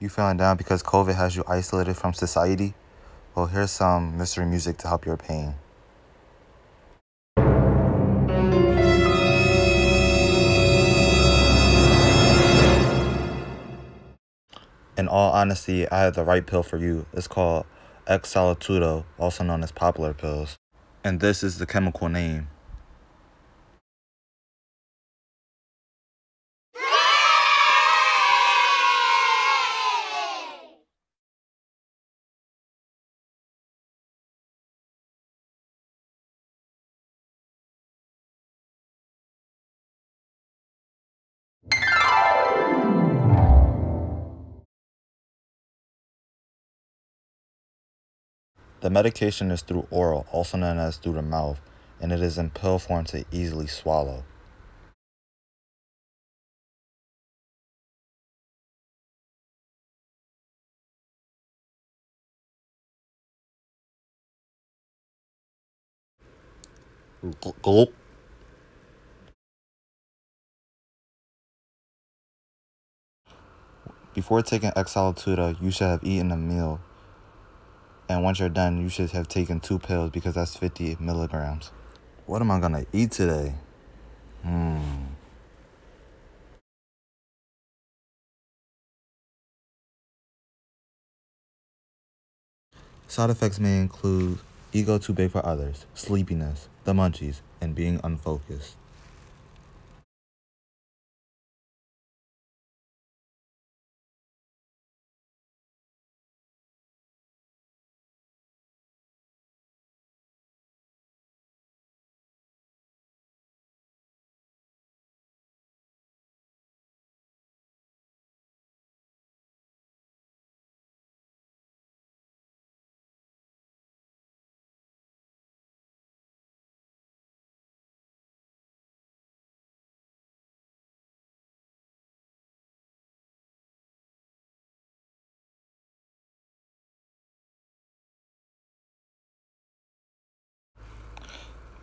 You feeling down because COVID has you isolated from society? Well, here's some mystery music to help your pain. In all honesty, I have the right pill for you. It's called X-Solitudo, also known as poplar pills. And this is the chemical name. The medication is through oral, also known as through the mouth, and it is in pill form to easily swallow. Gulp. Before taking X-Solitudo, you should have eaten a meal and once you're done, you should have taken two pills because that's 50 milligrams. What am I gonna eat today? Hmm. Side effects may include ego too big for others, sleepiness, the munchies, and being unfocused.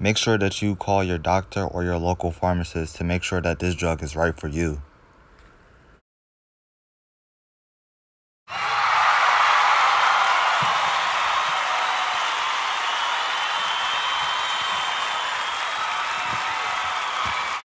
Make sure that you call your doctor or your local pharmacist to make sure that this drug is right for you.